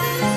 Bye.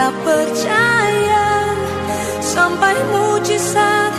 Kita percaya. Sampai mujizat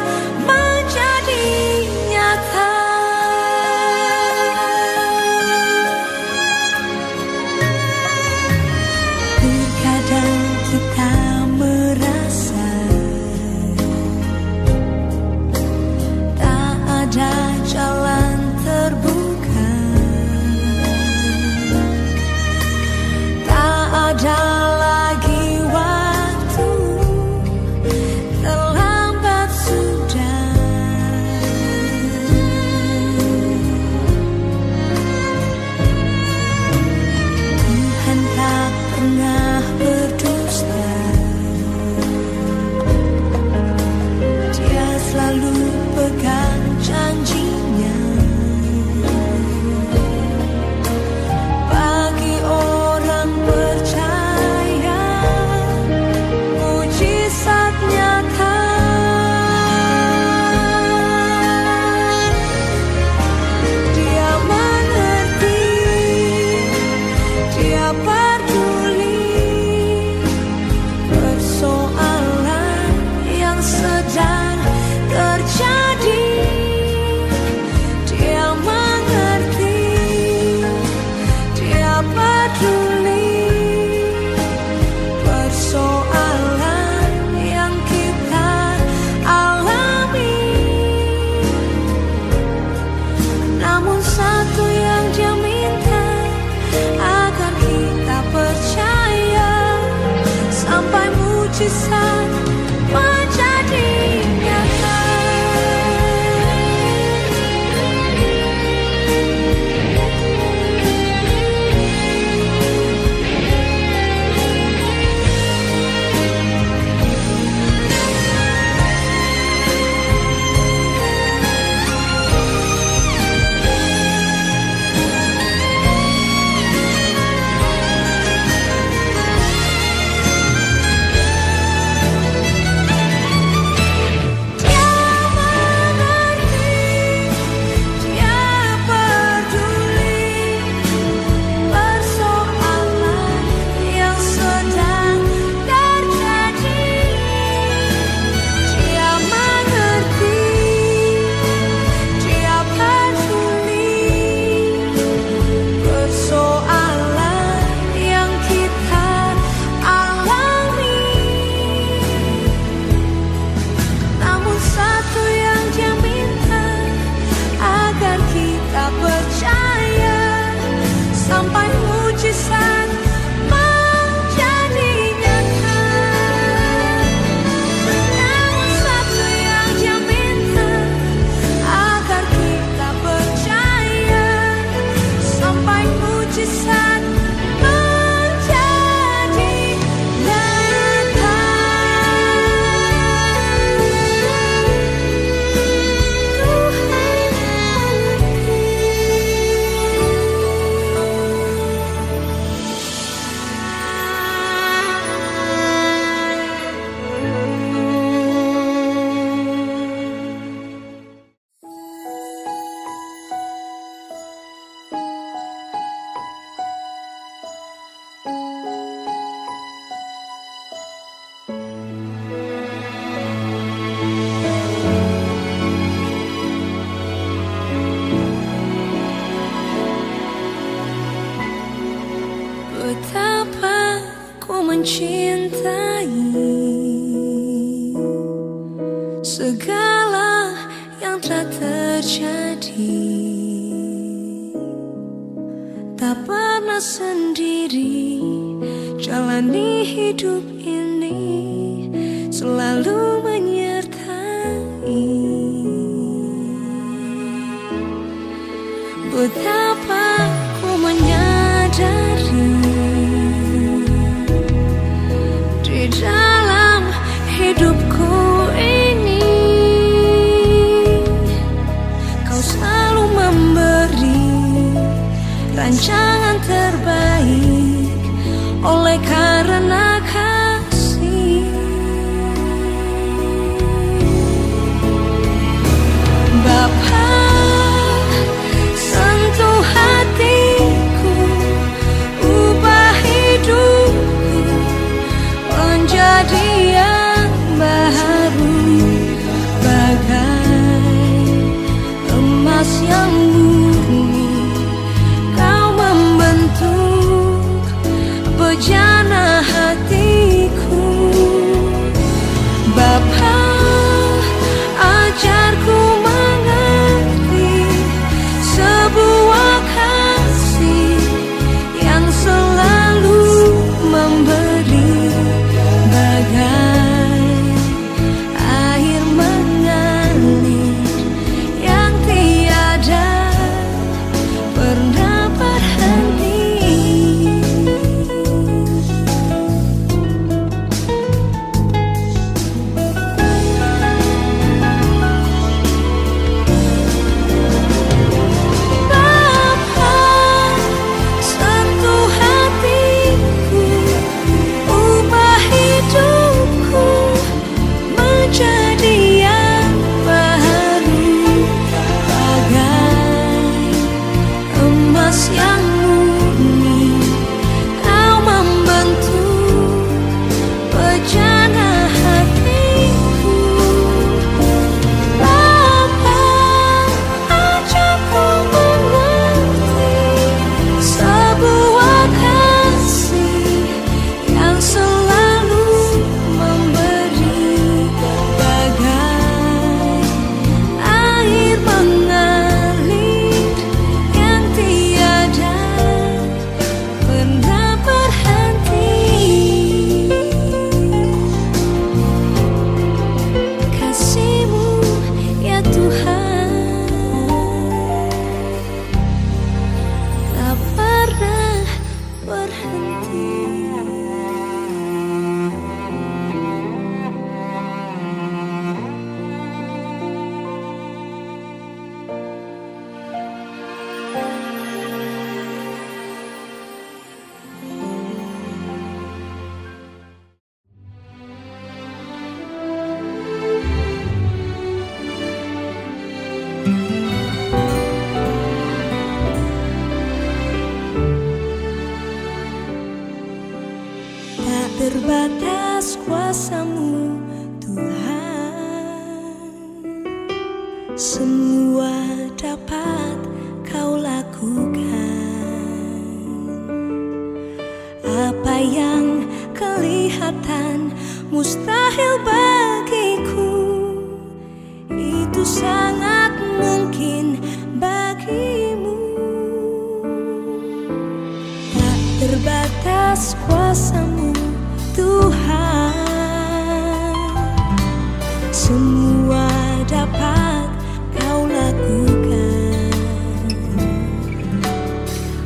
semua dapat kau lakukan.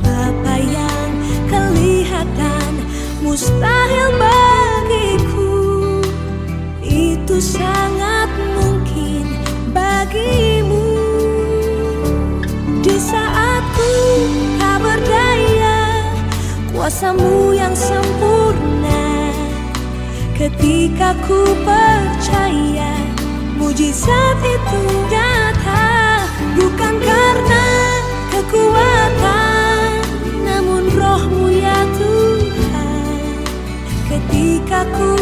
Apa yang kelihatan mustahil bagiku. Itu sangat mungkin bagimu. Di saat ku tak berdaya kuasamu yang sempurna. Ketika ku percaya Mujizat itu nyata bukan karena kekuatan Namun rohmu ya Tuhan. Ketika ku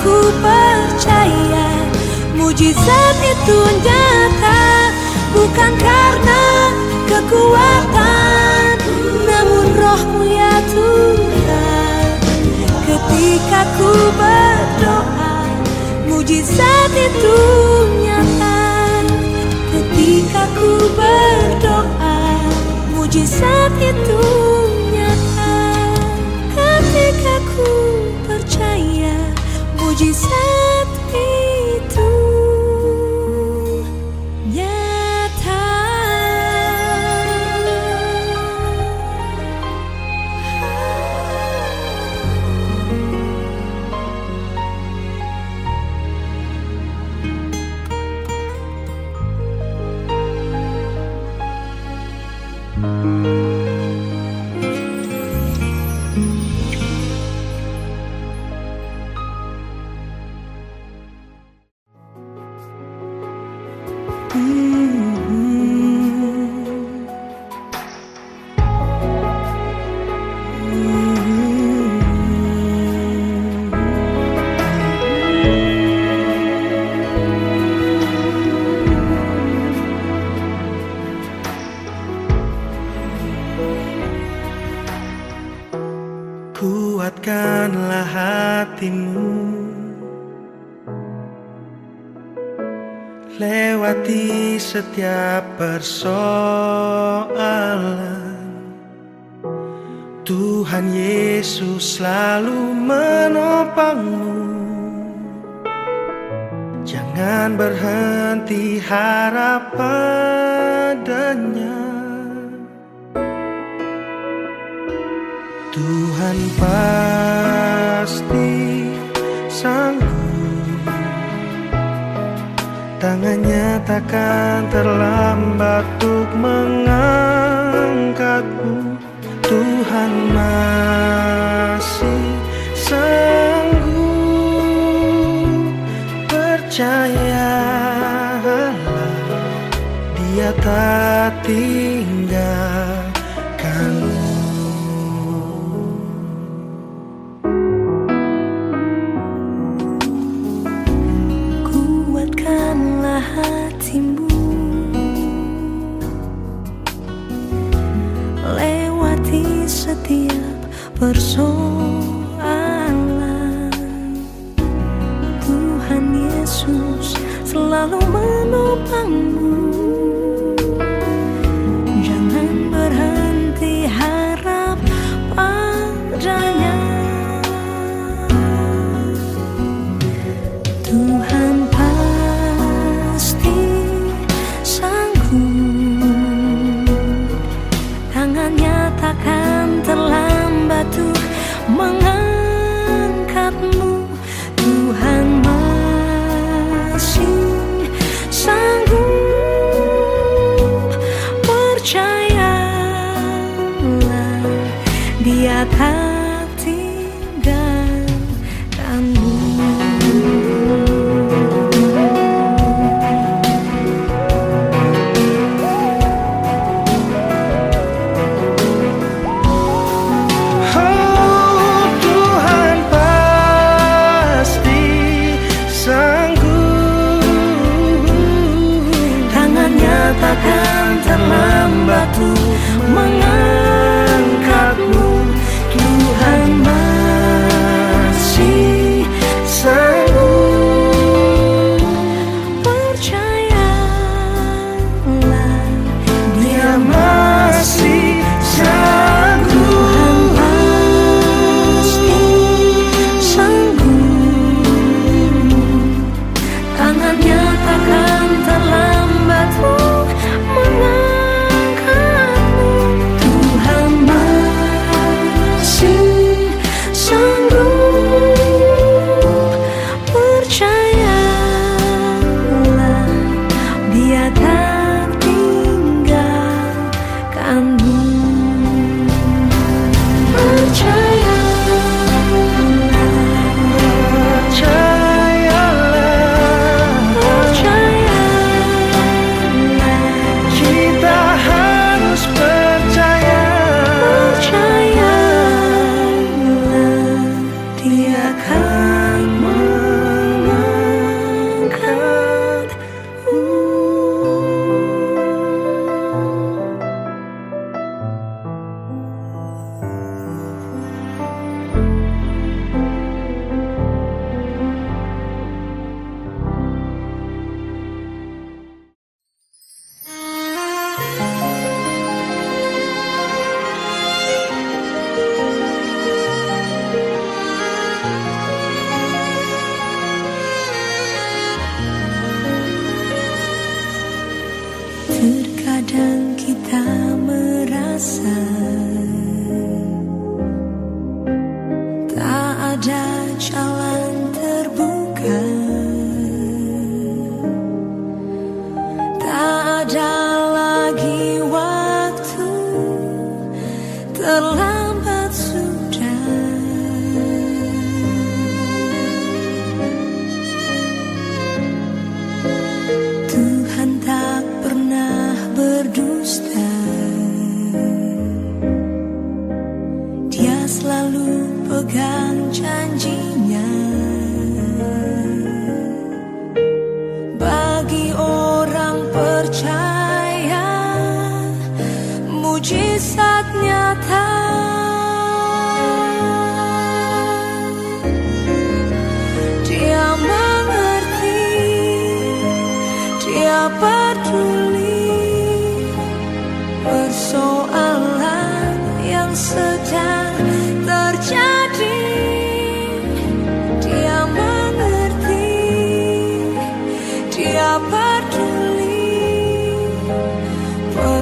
Ketika ku percaya Mujizat itu nyata Bukan karena kekuatan Namun rohmu ya Tuhan. Ketika ku berdoa Mujizat itu nyata. Ketika ku berdoa Mujizat itu persoalan. Tuhan Yesus selalu menopangmu. Jangan berhenti harap padanya. Tuhan pasti sanggup Tangannya takkan terlambat untuk mengangkatmu. Tuhan masih sanggup Percayalah Dia tak tinggalkanmu persoalan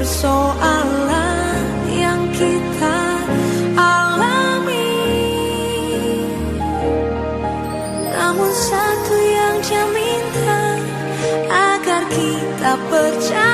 persoalan yang kita alami. Namun satu yang dia agar kita percaya.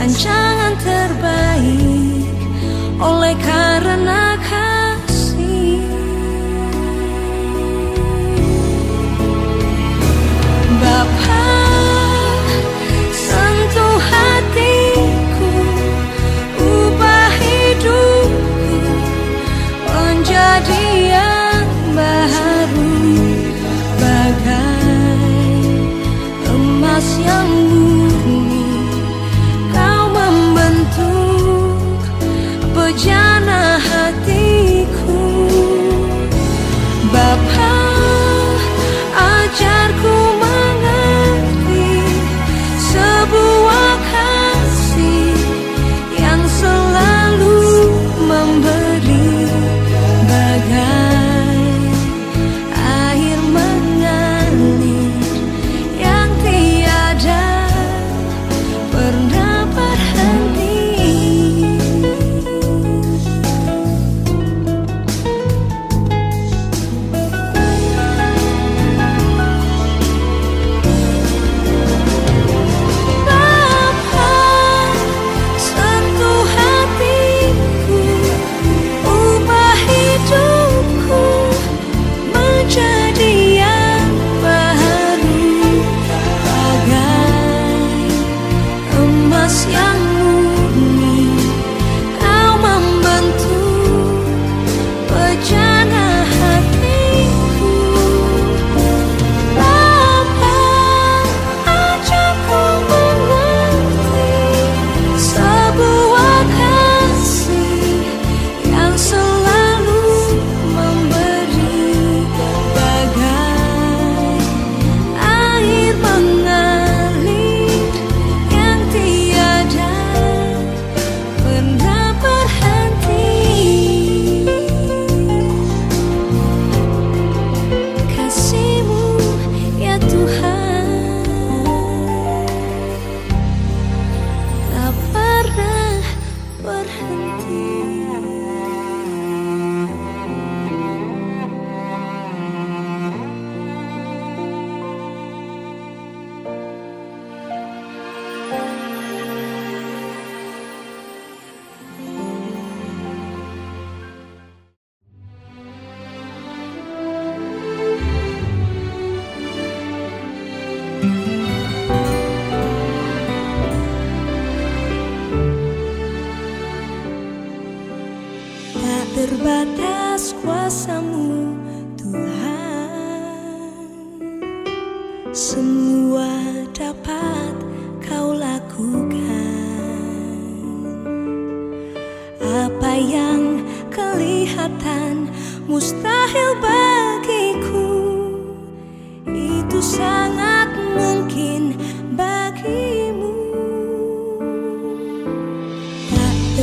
rancangan terbaik. Oleh karena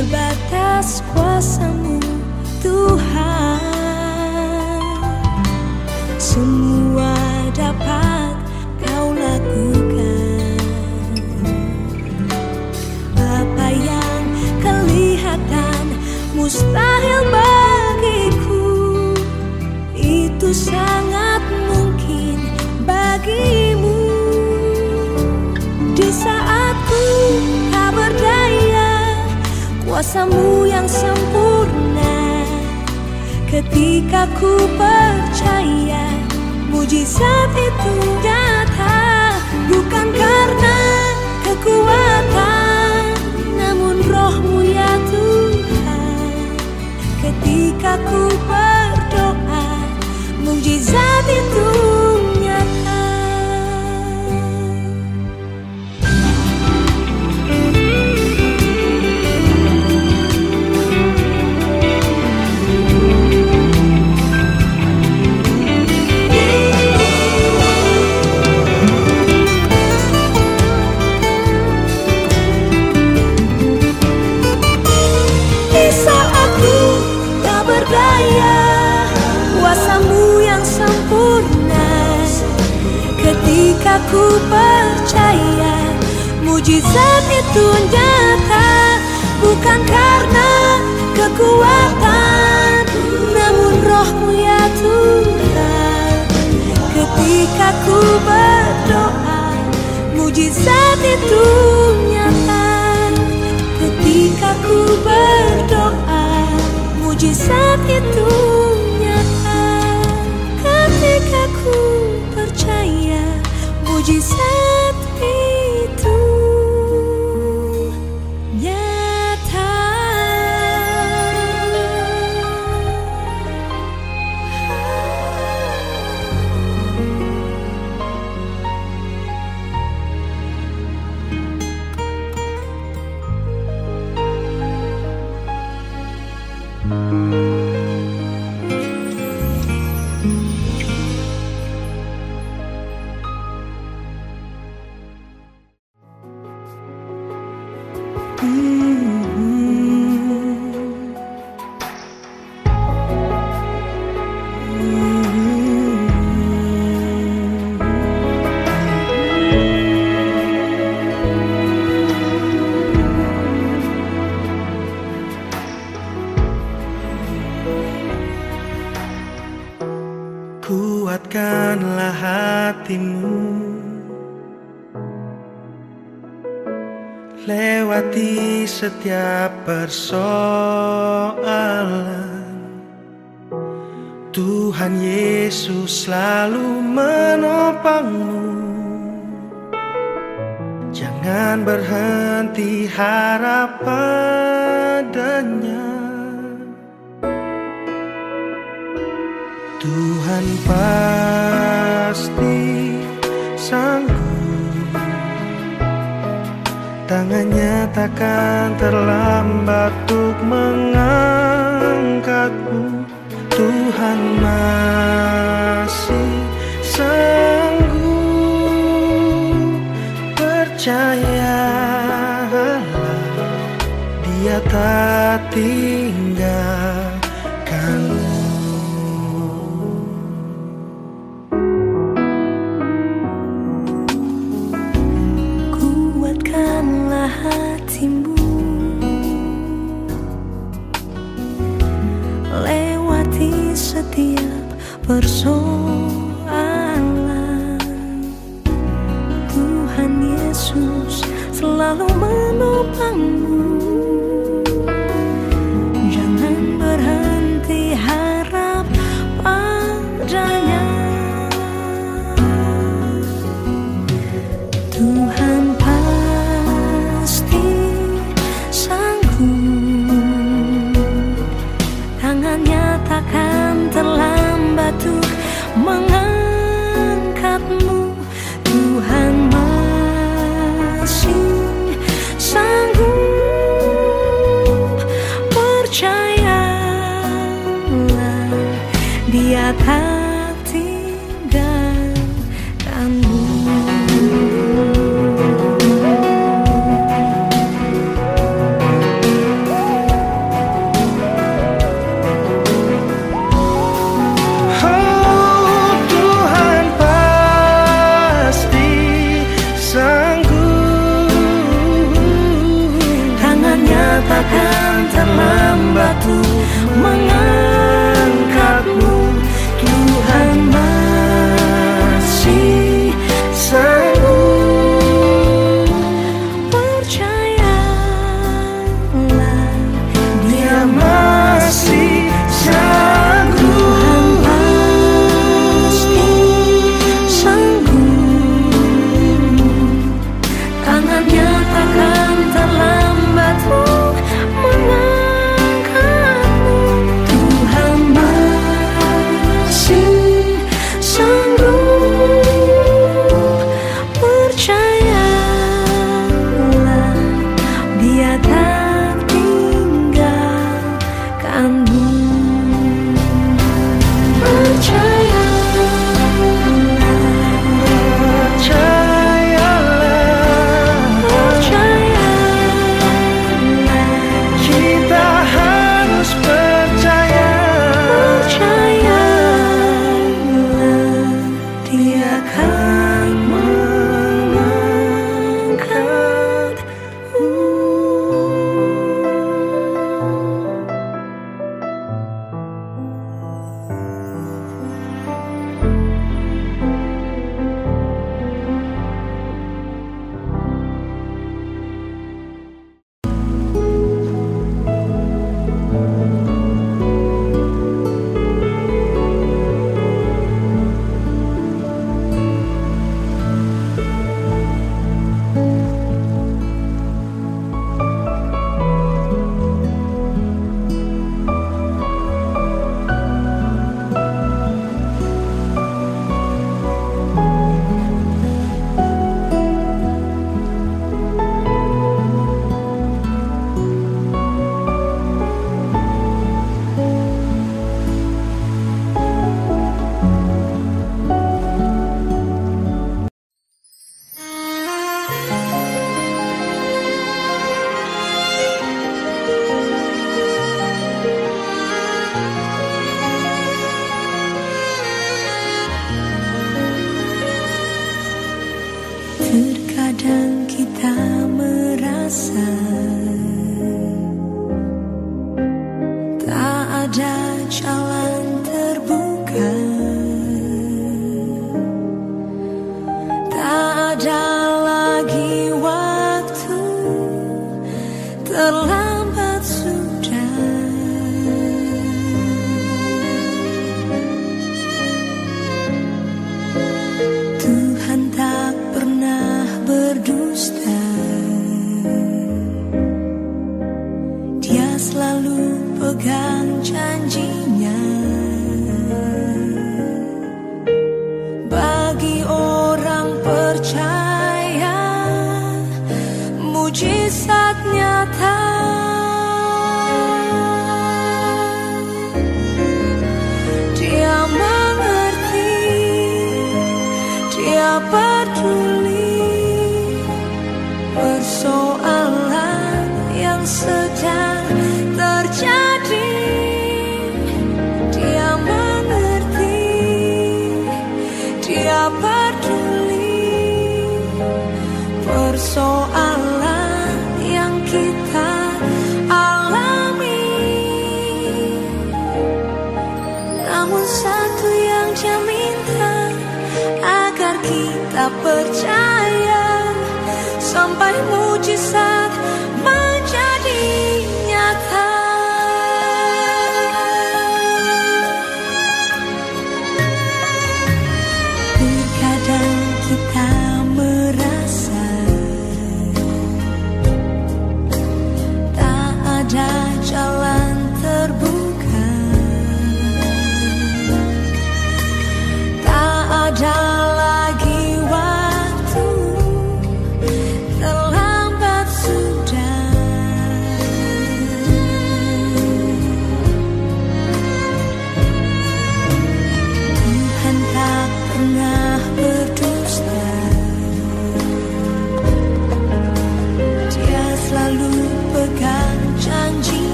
terbatas kuasamu Tuhan. Semua dapat kau lakukan. Apa yang kelihatan mustahil kuasamu yang sempurna. Ketika ku percaya mujizat itu nyata Bukan karena kekuatan namun rohmu ya Tuhan. Ketika ku berdoa mujizat itu ku percaya Mujizat itu nyata Bukan karena kekuatan Namun rohmu ya Tuhan. Ketika ku berdoa Mujizat itu nyata. Ketika ku berdoa Mujizat itu Mujizat itu setiap persoalan. Tuhan Yesus selalu menopangmu. Jangan berhenti harap padanya. Tuhan pasti sanggup Tangannya takkan terlambat untuk mengangkatmu Tuhan masih sanggup Percayalah Dia tak tinggalkanmu persoalan. Tuhan Yesus selalu menopangmu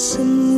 Semua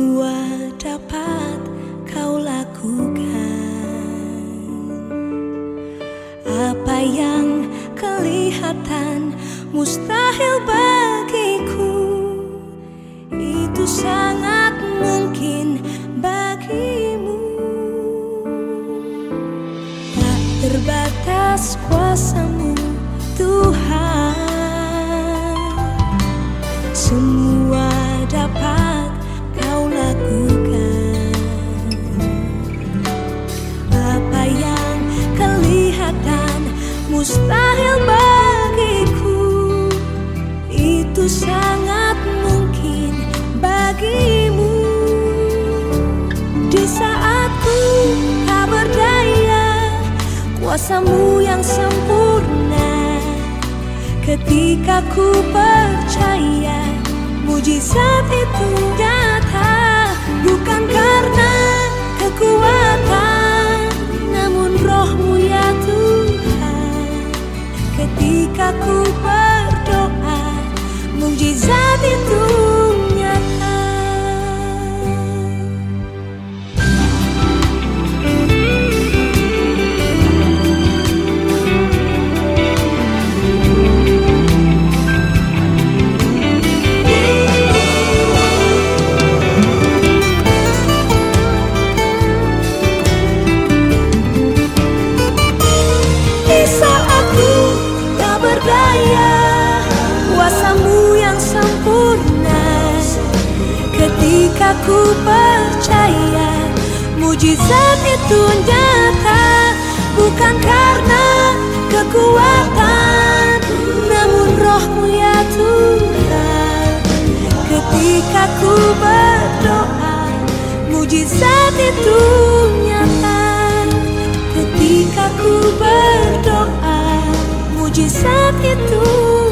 percaya Mujizat itu nyata Bukan karena kekuatan Namun rohmu ya Tuhan. Ketika ku berdoa Mujizat itu nyata. Ketika ku berdoa Mujizat itu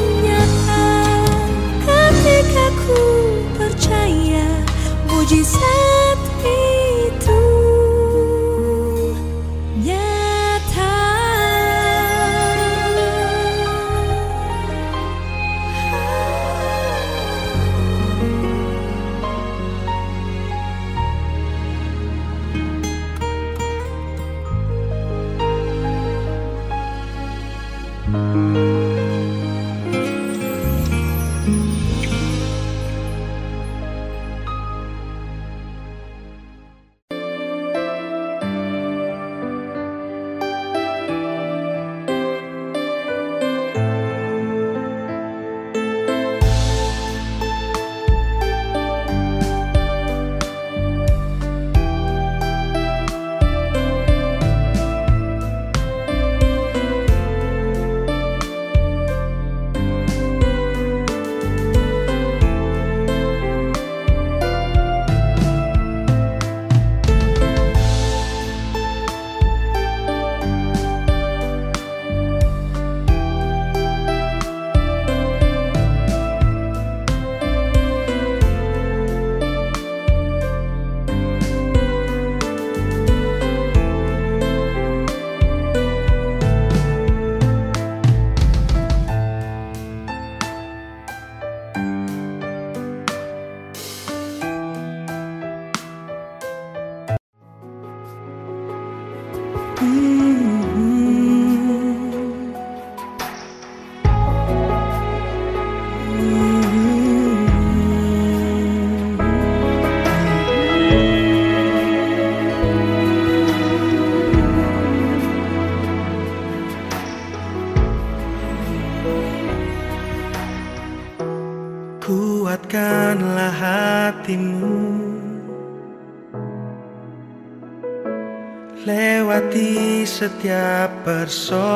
Lewati setiap persoalan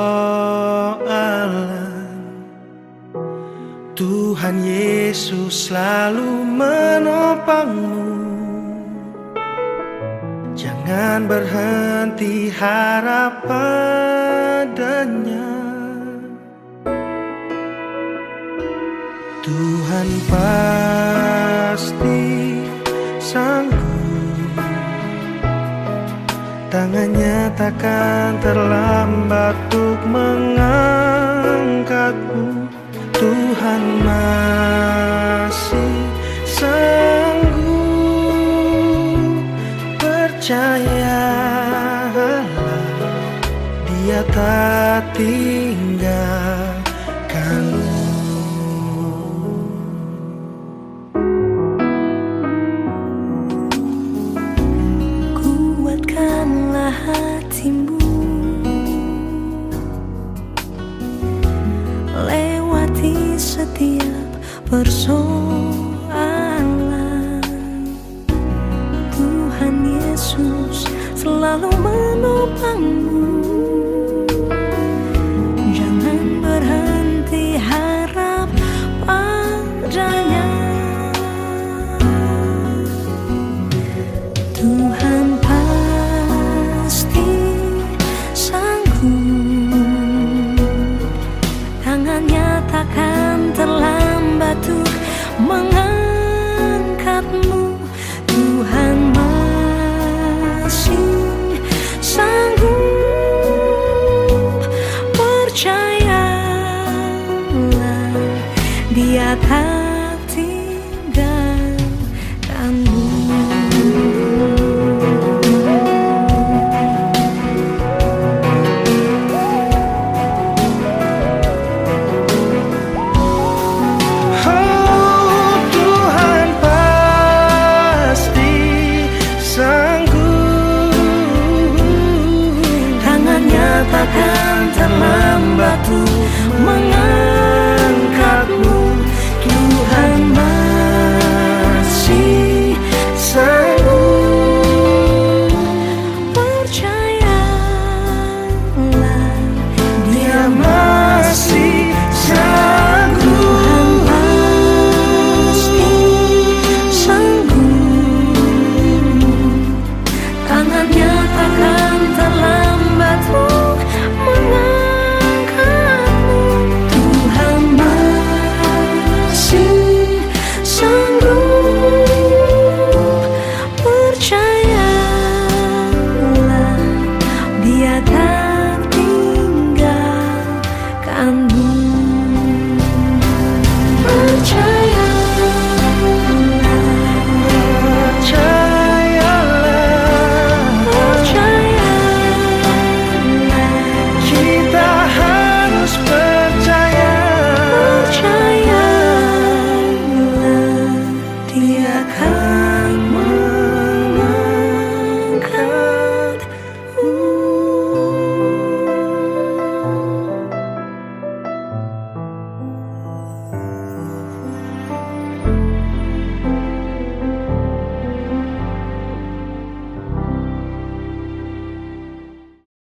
Takkan terlambat untuk mengangkatmu Tuhan masih sanggup Percayalah Dia tak tinggalkanmu persoalan. Tuhan Yesus selalu menopangmu